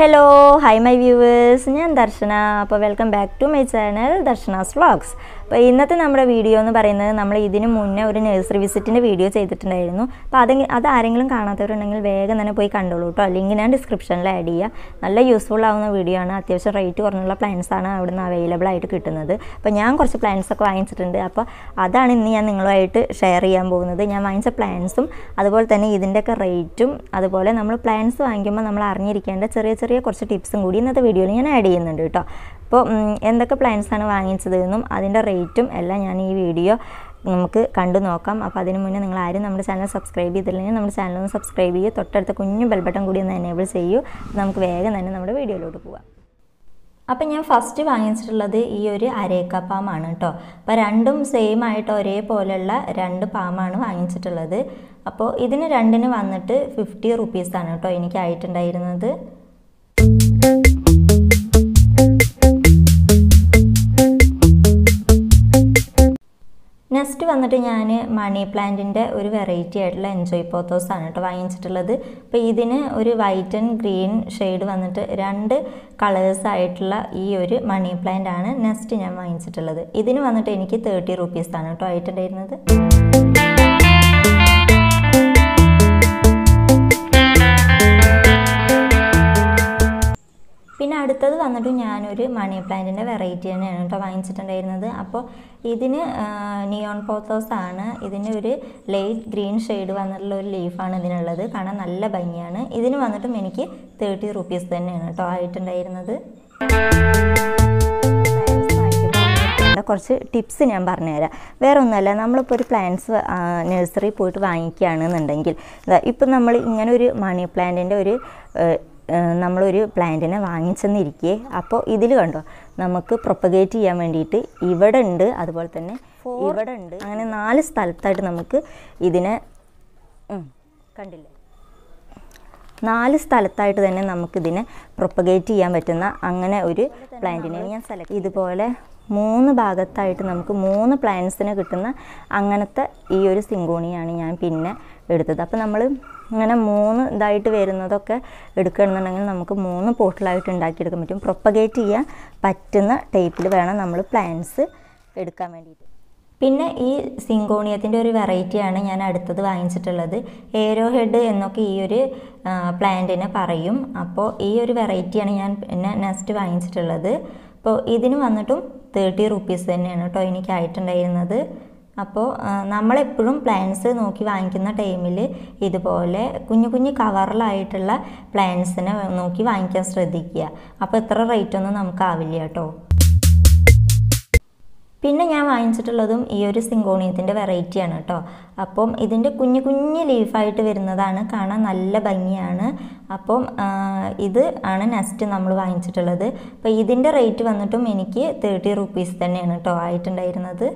Hello hi my viewers ഞാൻ ദർശന. അപ്പോൾ welcome back to my channel Darshana's vlogs അപ്പോൾ ഇന്നത്തെ നമ്മുടെ വീഡിയോ എന്ന് പറയുന്നത് നമ്മൾ ഇതിന് മുന്നേ ഒരു നഴ്സറി വിസിറ്റിന്റെ വീഡിയോ ചെയ്തിട്ടുണ്ടായിരുന്നു. അപ്പോൾ അതെ അത് ആരെങ്കിലും കാണാത്തവരുണ്ടെങ്കിൽ വേഗം തന്നെ പോയി കണ്ടോളൂ കേട്ടോ. അല്ലെങ്കിൽ ഞാൻ ഡിസ്ക്രിപ്ഷനിൽ ആഡ് ചെയ്യുക നല്ല യൂസ്ഫുൾ ആവുന്ന വീഡിയോ ആണ്. അത്യാവശ്യം റേറ്റ് കുറഞ്ഞുള്ള പ്ലാൻസ് ആണ് അവിടെ നിന്ന് അവൈലബിൾ ആയിട്ട് കിട്ടുന്നത്. അപ്പോൾ ഞാൻ കുറച്ച് പ്ലാൻസ് ഒക്കെ വാങ്ങിച്ചിട്ടുണ്ട്. അപ്പോൾ അതാണ് ഇന്ന് ഞാൻ നിങ്ങളുമായിട്ട് ഷെയർ ചെയ്യാൻ പോകുന്നത്. ഞാൻ വാങ്ങിച്ച പ്ലാൻസും അതുപോലെ തന്നെ ഇതിന്റെയൊക്കെ റേറ്റും അതുപോലെ നമ്മൾ പ്ലാൻസ് വാങ്ങിക്കുമ്പോൾ നമ്മൾ അറിഞ്ഞിരിക്കേണ്ട ചെറിയ ചെറിയ കുറച്ച് ടിപ്സും കൂടി ഇന്നത്തെ വീഡിയോയിൽ ഞാൻ ആഡ് ചെയ്യുന്നുണ്ട് കേട്ടോ. അപ്പോൾ എന്തൊക്കെ പ്ലാൻസാണ് വാങ്ങിച്ചത് എന്നും അതിന്റെ റേറ്റും എല്ലാം ഞാൻ ഈ വീഡിയോ നമുക്ക് കണ്ടു നോക്കാം. അപ്പോൾ അതിന് മുന്നേ നിങ്ങൾ ആരും നമ്മുടെ ചാനൽ സബ്സ്ക്രൈബ് ചെയ്തില്ലെങ്കിൽ നമ്മുടെ ചാനൽ ഒന്ന് സബ്സ്ക്രൈബ് ചെയ്യുക. തൊട്ടടുത്ത കുഞ്ഞു ബെൽ ബട്ടൺ കൂടി ഒന്ന് എനേബിൾ ചെയ്യൂ. നമുക്ക് വേഗം തന്നെ നമ്മുടെ വീഡിയോയിലോട്ട് പോവാം. അപ്പം ഞാൻ ഫസ്റ്റ് വാങ്ങിച്ചിട്ടുള്ളത് ഈ ഒരു അരേക്ക പാമാണ് കേട്ടോ. അപ്പോൾ രണ്ടും സെയിം ആയിട്ട് ഒരേപോലെയുള്ള രണ്ട് പാമാണ് വാങ്ങിച്ചിട്ടുള്ളത്. അപ്പോൾ ഇതിന് രണ്ടിന് വന്നിട്ട് ഫിഫ്റ്റി റുപ്പീസാണ് കേട്ടോ എനിക്ക് നെക്സ്റ്റ് വന്നിട്ട് ഞാൻ മണി പ്ലാന്റിന്റെ ഒരു വെറൈറ്റി ആയിട്ടുള്ള എൻജോയ് പോത്തോസ് ആണ് കേട്ടോ വാങ്ങിച്ചിട്ടുള്ളത്. അപ്പോൾ ഇതിന് ഒരു വൈറ്റ് ആൻഡ് ഗ്രീൻ ഷെയ്ഡ് വന്നിട്ട് രണ്ട് കളേഴ്സ് ആയിട്ടുള്ള ഈ ഒരു മണി പ്ലാന്റ് ആണ് നെക്സ്റ്റ് ഞാൻ വാങ്ങിച്ചിട്ടുള്ളത്. ഇതിന് വന്നിട്ട് എനിക്ക് തേർട്ടി റുപ്പീസാണ് കേട്ടോ ആയിട്ടുണ്ടായിരുന്നത്. അടുത്തത് വന്നിട്ട് ഞാനൊരു മണി പ്ലാന്റിന്റെ വെറൈറ്റി തന്നെയാണ് കേട്ടോ വാങ്ങിച്ചിട്ടുണ്ടായിരുന്നത്. അപ്പോൾ ഇതിന് നിയോൺ പോത്തോസ് ആണ്. ഇതിന് ഒരു ലൈറ്റ് ഗ്രീൻ ഷെയ്ഡ് വന്നിട്ടുള്ള ഒരു ലീഫാണ് ഇതിനുള്ളത്. കാണാൻ നല്ല ഭംഗിയാണ്. ഇതിന് വന്നിട്ടും എനിക്ക് തേർട്ടി റുപ്പീസ് തന്നെയാണ് കേട്ടോ ആയിട്ടുണ്ടായിരുന്നത്. കുറച്ച് ടിപ്സ് ഞാൻ പറഞ്ഞുതരാം. വേറെ ഒന്നുമല്ല നമ്മളിപ്പോൾ ഒരു പ്ലാന്റ്സ് നഴ്സറി പോയിട്ട് വാങ്ങിക്കുകയാണെന്നുണ്ടെങ്കിൽ ഇപ്പം നമ്മൾ ഇങ്ങനെ ഒരു മണി പ്ലാന്റിന്റെ ഒരു നമ്മളൊരു പ്ലാന്റിനെ വാങ്ങിച്ചെന്നിരിക്കേ. അപ്പോൾ ഇതിൽ കണ്ടോ നമുക്ക് പ്രൊപ്പഗേറ്റ് ചെയ്യാൻ വേണ്ടിയിട്ട് ഇവിടെ ഉണ്ട് അതുപോലെ തന്നെ ഇവിടെ ഉണ്ട്. അങ്ങനെ നാല് സ്ഥലത്തായിട്ട് നമുക്ക് ഇതിനെ കണ്ടില്ലേ? നാല് സ്ഥലത്തായിട്ട് തന്നെ നമുക്കിതിനെ പ്രൊപ്പഗേറ്റ് ചെയ്യാൻ പറ്റുന്ന അങ്ങനെ ഒരു പ്ലാന്റിനെ ഞാൻ സെലക്ട് ഇതുപോലെ മൂന്ന് ഭാഗത്തായിട്ട് നമുക്ക് മൂന്ന് പ്ലാന്റ്സിന് കിട്ടുന്ന അങ്ങനത്തെ ഈ ഒരു സിങ്കോണിയാണ് ഞാൻ പിന്നെ എടുത്തത്. അപ്പോൾ നമ്മൾ ഇങ്ങനെ മൂന്ന് ഇതായിട്ട് വരുന്നതൊക്കെ എടുക്കുകയാണെന്നുണ്ടെങ്കിൽ നമുക്ക് മൂന്ന് പോട്ടിലായിട്ട് ഉണ്ടാക്കിയെടുക്കാൻ പറ്റും. പ്രൊപ്പഗേറ്റ് ചെയ്യാൻ പറ്റുന്ന ടൈപ്പിൽ വേണം നമ്മൾ പ്ലാന്റ്സ് എടുക്കാൻ വേണ്ടിയിട്ട്. പിന്നെ ഈ സിങ്കോണിയത്തിന്റെ ഒരു വെറൈറ്റിയാണ് ഞാൻ അടുത്തത് വാങ്ങിച്ചിട്ടുള്ളത്. ഏരോ ഹെഡ് എന്നൊക്കെ ഈ ഒരു പ്ലാന്റിനെ പറയും. അപ്പോൾ ഈ ഒരു വെറൈറ്റിയാണ് ഞാൻ പിന്നെ നെക്സ്റ്റ് വാങ്ങിച്ചിട്ടുള്ളത്. അപ്പോൾ ഇതിന് വന്നിട്ടും തേർട്ടി റുപ്പീസ് തന്നെയാണ് കേട്ടോ എനിക്ക് ആയിട്ടുണ്ടായിരുന്നത് അപ്പോൾ നമ്മളെപ്പോഴും പ്ലാന്റ്സ് നോക്കി വാങ്ങിക്കുന്ന ടൈമിൽ ഇതുപോലെ കുഞ്ഞു കുഞ്ഞു കവറിലായിട്ടുള്ള പ്ലാന്റ്സിനെ നോക്കി വാങ്ങിക്കാൻ ശ്രദ്ധിക്കുക. അപ്പോൾ ഇത്ര റേറ്റ് ഒന്നും നമുക്കാവില്ല കേട്ടോ. പിന്നെ ഞാൻ വാങ്ങിച്ചിട്ടുള്ളതും ഈ ഒരു സിങ്കോണിയത്തിന്റെ വെറൈറ്റിയാണ് കേട്ടോ. അപ്പം ഇതിന്റെ കുഞ്ഞു കുഞ്ഞു ലീഫായിട്ട് വരുന്നതാണ് കാണാൻ നല്ല ഭംഗിയാണ്. അപ്പം ഇത് ആണ് നെക്സ്റ്റ് നമ്മൾ വാങ്ങിച്ചിട്ടുള്ളത്. അപ്പോൾ ഇതിന്റെ റേറ്റ് വന്നിട്ടും എനിക്ക് തേർട്ടി റുപ്പീസ് തന്നെയാണ് കേട്ടോ ആയിട്ടുണ്ടായിരുന്നത്.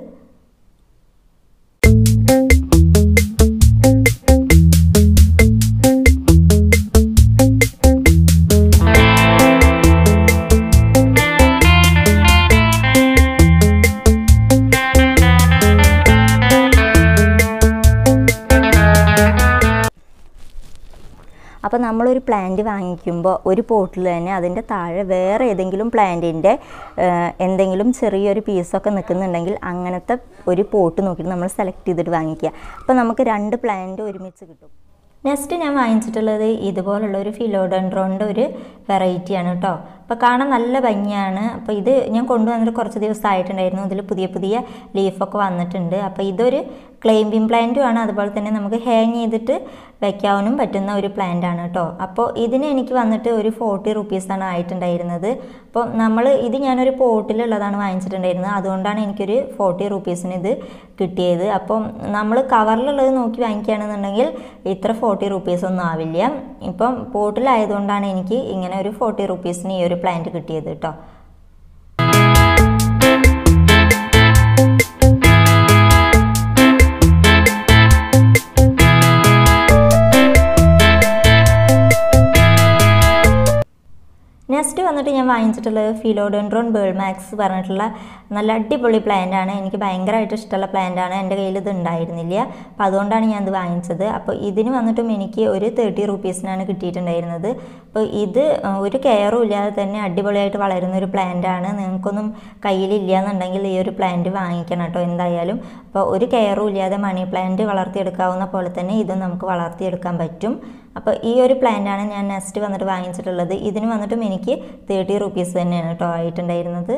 നമ്മളൊരു പ്ലാന്റ് വാങ്ങിക്കുമ്പോൾ ഒരു പോട്ടിൽ തന്നെ അതിന്റെ താഴെ വേറെ ഏതെങ്കിലും പ്ലാന്റിന്റെ എന്തെങ്കിലും ചെറിയൊരു പീസൊക്കെ നിൽക്കുന്നുണ്ടെങ്കിൽ അങ്ങനത്തെ ഒരു പോട്ട് നോക്കിയിട്ട് നമ്മൾ സെലക്ട് ചെയ്തിട്ട് വാങ്ങിക്കുക. അപ്പോൾ നമുക്ക് രണ്ട് പ്ലാന്റ് ഒരുമിച്ച് കിട്ടും. നെക്സ്റ്റ് ഞാൻ വാങ്ങിച്ചിട്ടുള്ളത് ഇതുപോലുള്ള ഒരു ഫിലോഡൻഡ്രോണിന്റെ ഒരു വെറൈറ്റിയാണ് കേട്ടോ അപ്പോൾ കാണാൻ നല്ല ഭംഗിയാണ്. അപ്പോൾ ഇത് ഞാൻ കൊണ്ടുവന്നിട്ട് കുറച്ച് ദിവസമായിട്ടുണ്ടായിരുന്നു. ഇതിൽ പുതിയ പുതിയ ലീഫൊക്കെ വന്നിട്ടുണ്ട്. അപ്പോൾ ഇതൊരു ക്ലൈംബിംഗ് പ്ലാന്റും ആണ്. അതുപോലെ തന്നെ നമുക്ക് ഹാങ് ചെയ്തിട്ട് വയ്ക്കാനും പറ്റുന്ന ഒരു പ്ലാന്റ് ആണ് കേട്ടോ അപ്പോൾ ഇതിന് എനിക്ക് വന്നിട്ട് ഒരു ഫോർട്ടി റുപ്പീസാണ് ആയിട്ടുണ്ടായിരുന്നത്. അപ്പോൾ നമ്മൾ ഇത് ഞാനൊരു പോട്ടിലുള്ളതാണ് വാങ്ങിച്ചിട്ടുണ്ടായിരുന്നത്. അതുകൊണ്ടാണ് എനിക്കൊരു ഫോർട്ടി റുപ്പീസിന് ഇത് കിട്ടിയത്. അപ്പം നമ്മൾ കവറിലുള്ളത് നോക്കി വാങ്ങിക്കുകയാണെന്നുണ്ടെങ്കിൽ ഇത്ര ഫോർട്ടി റുപ്പീസ് ഒന്നും ആവില്ല. ഇപ്പം പോട്ടിലായതുകൊണ്ടാണ് എനിക്ക് ഇങ്ങനെ ഒരു ഫോർട്ടി റുപ്പീസിന് ഈ ഒരു പ്ലാന്റ് കിട്ടിയത് കേട്ടോ നെക്സ്റ്റ് വന്നിട്ട് ഞാൻ വാങ്ങിച്ചിട്ടുള്ളത് ഫിലോഡെൻഡ്രോൺ ബേൾമാക്സ് പറഞ്ഞിട്ടുള്ള നല്ല അടിപൊളി പ്ലാന്റ് ആണ്. എനിക്ക് ഭയങ്കരമായിട്ട് ഇഷ്ടമുള്ള പ്ലാന്റ് ആണ്. എന്റെ കയ്യിൽ ഇത് ഉണ്ടായിരുന്നില്ല. അപ്പോൾ അതുകൊണ്ടാണ് ഞാൻ ഇത് വാങ്ങിച്ചത്. അപ്പോൾ ഇതിന് വന്നിട്ടും എനിക്ക് ഒരു തേർട്ടി റുപ്പീസിനാണ് കിട്ടിയിട്ടുണ്ടായിരുന്നത്. അപ്പോൾ ഇത് ഒരു കെയറും ഇല്ലാതെ തന്നെ അടിപൊളിയായിട്ട് വളരുന്ന ഒരു പ്ലാന്റ് ആണ്. നിങ്ങൾക്കൊന്നും കയ്യിലില്ല എന്നുണ്ടെങ്കിൽ ഈ ഒരു പ്ലാന്റ് വാങ്ങിക്കണം കേട്ടോ എന്തായാലും. അപ്പോൾ ഒരു കെയറും ഇല്ലാതെ മണി പ്ലാന്റ് വളർത്തിയെടുക്കാവുന്ന പോലെ തന്നെ ഇതും നമുക്ക് വളർത്തിയെടുക്കാൻ പറ്റും. അപ്പോൾ ഈ ഒരു പ്ലാന്റാണ് ഞാൻ നെക്സ്റ്റ് വന്നിട്ട് വാങ്ങിച്ചിട്ടുള്ളത്. ഇതിന് വന്നിട്ടും എനിക്ക് തേർട്ടി റുപ്പീസ് തന്നെയാണ് കേട്ടോ ആയിട്ടുണ്ടായിരുന്നത്.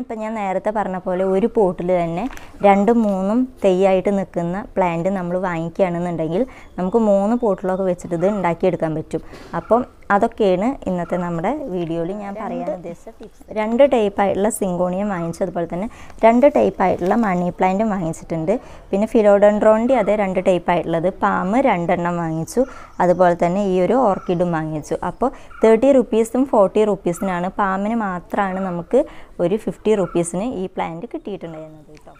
ഇപ്പം ഞാൻ നേരത്തെ പറഞ്ഞ പോലെ ഒരു പോട്ടിൽ തന്നെ രണ്ടും മൂന്നും തെയ്യായിട്ട് നിൽക്കുന്ന പ്ലാന്റ് നമ്മൾ വാങ്ങിക്കുകയാണെന്നുണ്ടെങ്കിൽ നമുക്ക് മൂന്ന് പോട്ടിലൊക്കെ വെച്ചിട്ട് ഇത് ഉണ്ടാക്കിയെടുക്കാൻ പറ്റും. അപ്പം അതൊക്കെയാണ് ഇന്നത്തെ നമ്മുടെ വീഡിയോയിൽ ഞാൻ പറയാൻ ഉദ്ദേശിച്ച ടിപ്സ് രണ്ട് ടൈപ്പ് ആയിട്ടുള്ള സിങ്കോണിയം വാങ്ങിച്ചു അതുപോലെ തന്നെ രണ്ട് ടൈപ്പ് ആയിട്ടുള്ള മണി പ്ലാന്റും വാങ്ങിച്ചിട്ടുണ്ട്. പിന്നെ ഫിലോഡൻഡ്രോണിന്റെ അതേ രണ്ട് ടൈപ്പ് ആയിട്ടുള്ളത്. പാമ്പ് രണ്ടെണ്ണം വാങ്ങിച്ചു. അതുപോലെ തന്നെ ഈ ഒരു ഓർക്കിഡും വാങ്ങിച്ചു. അപ്പോൾ തേർട്ടി റുപ്പീസും ഫോർട്ടി റുപ്പീസിനാണ് പാമ്പിന് മാത്രമാണ് നമുക്ക് ഒരു ഫിഫ്റ്റി റുപ്പീസിന് ഈ പ്ലാന്റ് കിട്ടിയിട്ടുണ്ടായിരുന്നത് കേട്ടോ.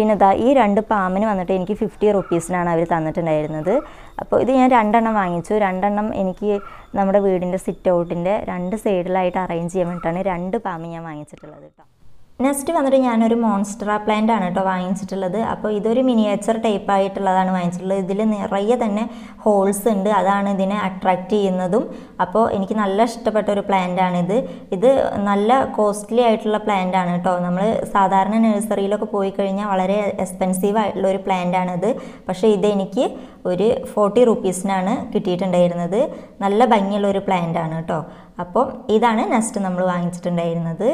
പിന്നെ ഇതാ ഈ രണ്ട് പാമ്പിന് വന്നിട്ട് എനിക്ക് ഫിഫ്റ്റി റുപ്പീസിനാണ് അവർ തന്നിട്ടുണ്ടായിരുന്നത്. അപ്പോൾ ഇത് ഞാൻ രണ്ടെണ്ണം വാങ്ങിച്ചു. രണ്ടെണ്ണം എനിക്ക് നമ്മുടെ വീടിന്റെ സിറ്റ് ഔട്ടിന്റെ രണ്ട് സൈഡിലായിട്ട് അറേഞ്ച് ചെയ്യാൻ വേണ്ടിയിട്ടാണ് രണ്ട് പാമ്പ് ഞാൻ വാങ്ങിച്ചിട്ടുള്ളത് കേട്ടോ നെക്സ്റ്റ് വന്നിട്ട് ഞാനൊരു മോൺസ്റ്റർ പ്ലാന്റ് ആണ് കേട്ടോ വാങ്ങിച്ചിട്ടുള്ളത്. അപ്പോൾ ഇതൊരു മിനിയേച്ചർ ടൈപ്പ് ആയിട്ടുള്ളതാണ് വാങ്ങിച്ചിട്ടുള്ളത്. ഇതിൽ നിറയെ തന്നെ ഹോൾസ് ഉണ്ട്. അതാണ് ഇതിനെ അട്രാക്റ്റ് ചെയ്യുന്നതും. അപ്പോൾ എനിക്ക് നല്ല ഇഷ്ടപ്പെട്ട ഒരു പ്ലാന്റ് ആണിത് ഇത്. നല്ല കോസ്റ്റ്ലി ആയിട്ടുള്ള പ്ലാന്റ് ആണ് കേട്ടോ നമ്മൾ സാധാരണ നഴ്സറിയിലൊക്കെ പോയി കഴിഞ്ഞാൽ വളരെ എക്സ്പെൻസീവ് ആയിട്ടുള്ള ഒരു പ്ലാന്റ് ആണിത് പക്ഷേ ഇതെനിക്ക് ഒരു ഫോർട്ടി റുപ്പീസിനാണ് കിട്ടിയിട്ടുണ്ടായിരുന്നത്. നല്ല ഭംഗിയുള്ള ഒരു പ്ലാന്റ് ആണ് കേട്ടോ അപ്പോൾ ഇതാണ് നെക്സ്റ്റ് നമ്മൾ വാങ്ങിച്ചിട്ടുണ്ടായിരുന്നത്.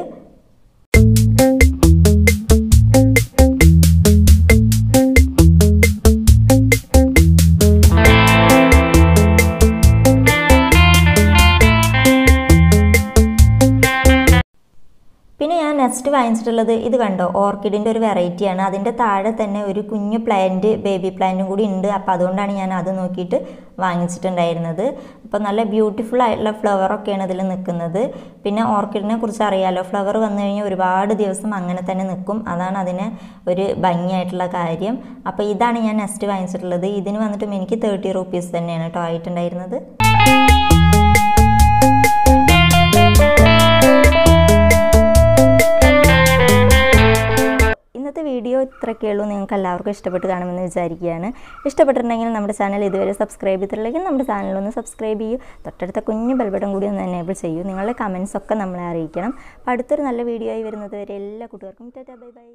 പിന്നെ ഞാൻ നെക്സ്റ്റ് വാങ്ങിച്ചിട്ടുള്ളത് ഇത് കണ്ടോ? ഓർക്കിഡിന്റെ ഒരു വെറൈറ്റിയാണ്. അതിന്റെ താഴെ തന്നെ ഒരു കുഞ്ഞു പ്ലാന്റ് ബേബി പ്ലാന്റും കൂടി ഉണ്ട്. അപ്പോൾ അതുകൊണ്ടാണ് ഞാൻ അത് നോക്കിയിട്ട് വാങ്ങിച്ചിട്ടുണ്ടായിരുന്നത്. അപ്പോൾ നല്ല ബ്യൂട്ടിഫുൾ ആയിട്ടുള്ള ഫ്ലവറൊക്കെയാണ് ഇതിൽ നിൽക്കുന്നത്. പിന്നെ ഓർക്കിഡിനെ കുറിച്ച് അറിയാലോ? ഫ്ലവർ വന്നു കഴിഞ്ഞാൽ ഒരുപാട് ദിവസം അങ്ങനെ തന്നെ നിൽക്കും. അതാണ് അതിന് ഒരു ഭംഗിയായിട്ടുള്ള കാര്യം. അപ്പോൾ ഇതാണ് ഞാൻ നെക്സ്റ്റ് വാങ്ങിച്ചിട്ടുള്ളത്. ഇതിന് വന്നിട്ടും എനിക്ക് തേർട്ടി റുപ്പീസ് തന്നെയാണ് കേട്ടോ ആയിട്ടുണ്ടായിരുന്നത്. ഇന്നത്തെ വീഡിയോ ഇത്രയൊക്കെ ഉള്ളൂ. നിങ്ങൾക്ക് എല്ലാവർക്കും ഇഷ്ടപ്പെട്ട് കാണുമെന്ന് വിചാരിക്കുകയാണ്. ഇഷ്ടപ്പെട്ടിട്ടുണ്ടെങ്കിൽ നമ്മുടെ ചാനൽ ഇതുവരെ സബ്സ്ക്രൈബ് ചെയ്തിട്ടില്ലെങ്കിൽ നമ്മുടെ ചാനലൊന്ന് സബ്സ്ക്രൈബ് ചെയ്യൂ. തൊട്ടടുത്ത കുഞ്ഞു ബൽബടം കൂടി ഒന്ന് എനേബിൾ ചെയ്യൂ. നിങ്ങളുടെ കമൻസ് ഒക്കെ നമ്മളെ അറിയിക്കണം. അപ്പോൾ അടുത്തൊരു നല്ല വീഡിയോ ആയി വരുന്നത് വരെ എല്ലാ കൂട്ടുകാർക്കും ടാറ്റാ ബൈ ബൈ.